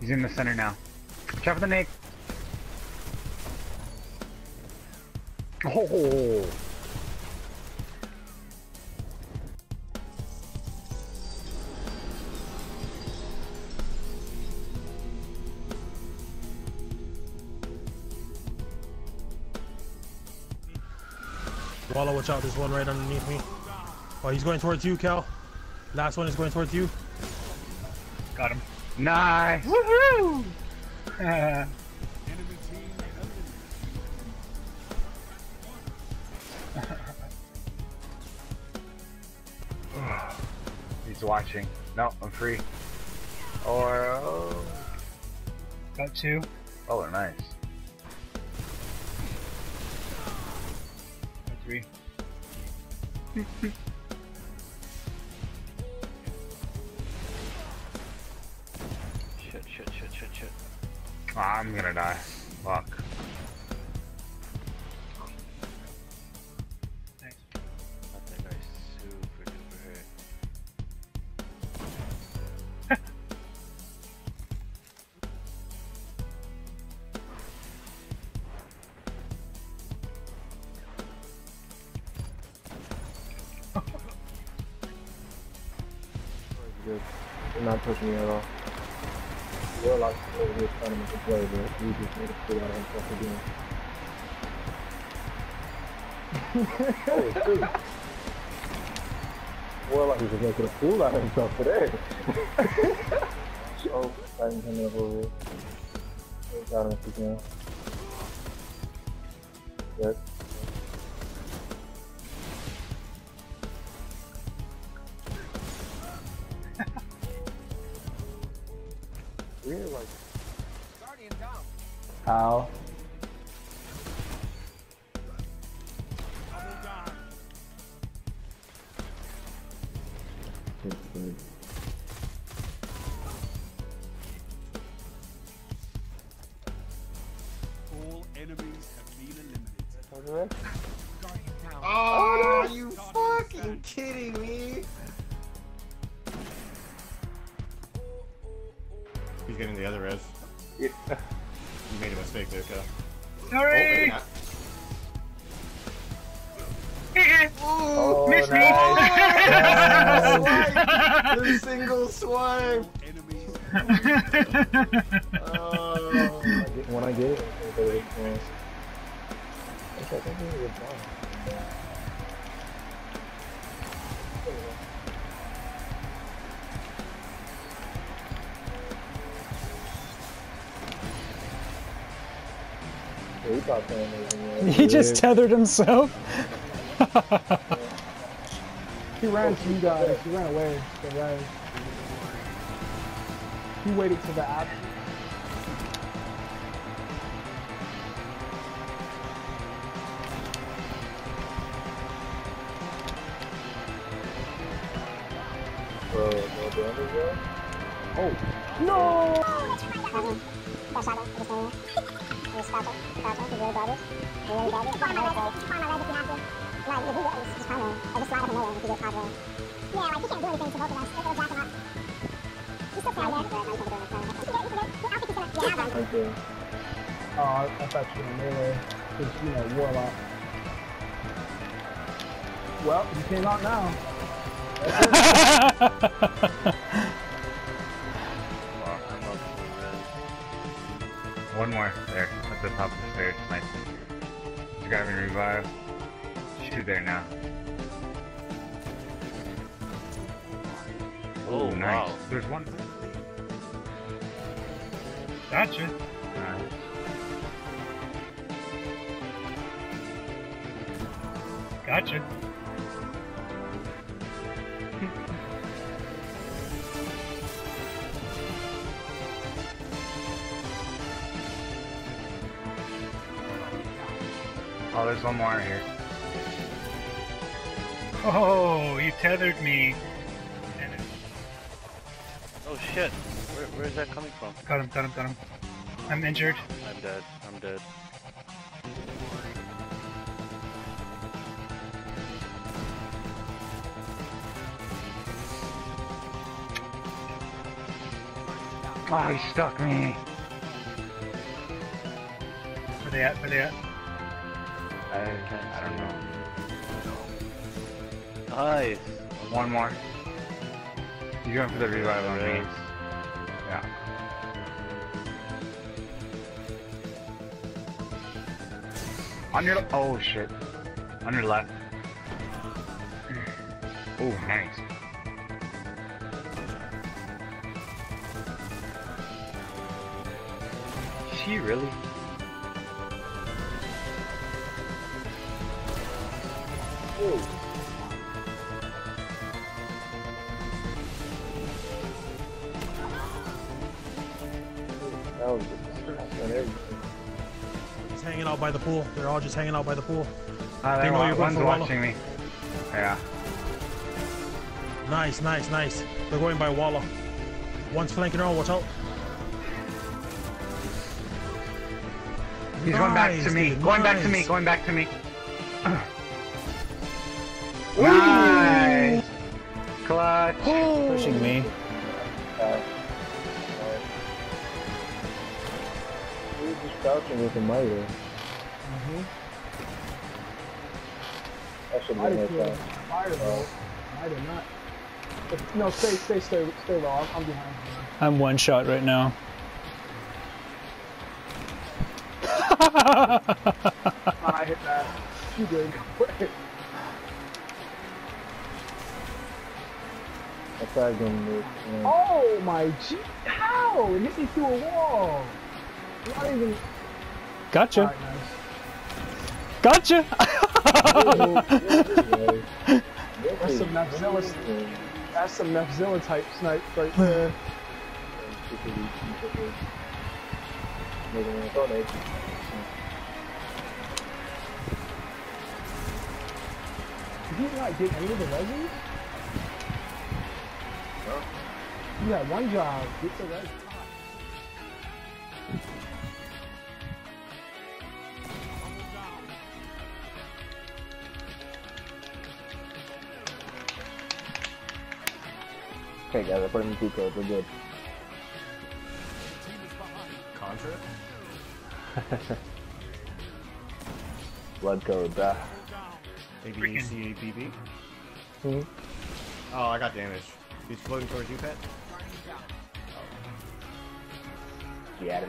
He's in the center now. Watch for the Nick. Oh. Wallow, watch out. There's one right underneath me. Oh, he's going towards you, Kal. Last one is going towards you. Got him. Nice! Woohoo! He's watching. No, I'm free. Or oh. Got two. Oh, they're nice. Got three. I'm gonna die. Fuck. They're not pushing me at all. Warlock's over here trying to make a play, but he just made a fool out again. oh, shoot. Warlock is just making a fool out of himself today. oh, Titan coming up over here. Got him if he can. Yes. How? Good, good. All enemies have been eliminated. Oh, are you fucking kidding me? He's getting the other res. Yeah. You made a mistake there, Kal. Oh, Sorry! maybe. Oh, Miss me! nice. the single swipe. Enemies Oh. When I get it, I'm gonna go to the chance. Actually, I think it was fine. Yeah, he thought playing was in there. He just tethered himself. He ran to you guys. He ran away. He ran. He waited till the app. Bro, no damage, bro? Oh no! Right there. Oh, I think he's gonna... Yeah, I'll go. Oh, I thought you were melee. Cause you know warlock. Well, you came out now. One more there at the top of the stairs. Nice. He's grabbing revive. Two there now. Oh, Ooh, nice. wow. There's one. Gotcha. Nice. Gotcha. There's one more here. Oh, you tethered me. Oh shit. Where, where is that coming from? Got him, got him, got him. I'm injured. I'm dead. I'm dead. Oh, he stuck me. Where they at? Where they at? I, I don't know. Nice. One more. He's going for the revive on me. Yeah. On your oh shit. On your left. Oh, nice. She really? That was just on everything. He's hanging out by the pool. They're all just hanging out by the pool. Ah, They know you're one's watching me. Yeah. Nice, nice, nice. They're going by Walla. One's flanking around. Watch out. He's going back to me. dude, Going back to me. Going back to me. nice. Clutch. Pushing me. Uh, he was just crouching with a miter. Mm-hmm. That should Might have have been killed no him. Might have, bro. Might have not. If- No, stay, stay, stay, stay low. I'm, I'm behind you. I'm one shot right now. I hit that. You good. I tried getting man. oh my G! How? It hit me through a wall. Not even. Gotcha. Alright, nice. Gotcha. That's some Nefzilla. That's some Nefzilla type snipe right there. Did he not get any of the resin? Yeah, one job. Get the resin. Okay, guys, I put in the two codes. We're good. Contra? Blood codes. Ah. ABCABB? Mhm. Oh, I got damage. He's floating towards you, Pet? Yeah.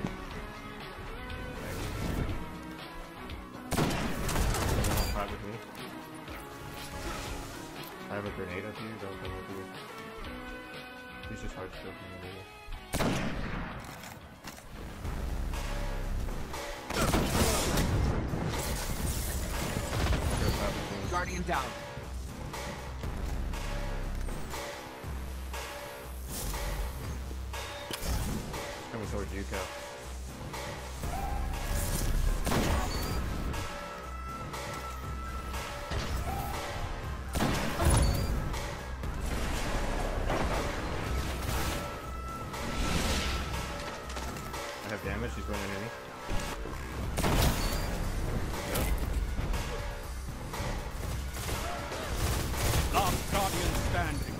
Five with me. I have a grenade up here, don't come over here. He's just hard to kill from over here. There's five with me. Guardian down. You, Kal. I have damage, he's running at me. Last Guardian standing.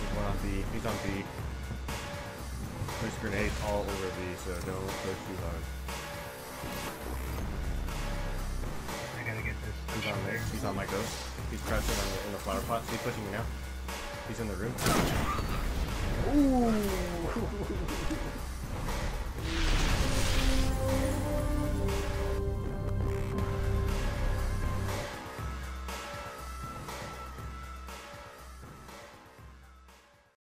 He's on B, he's on B grenades all over me, so don't push too hard. I gotta get this. He's on there. He's on my ghost. He's crouching on the, in the flower pot. He's pushing me now. He's in the room. Ooh!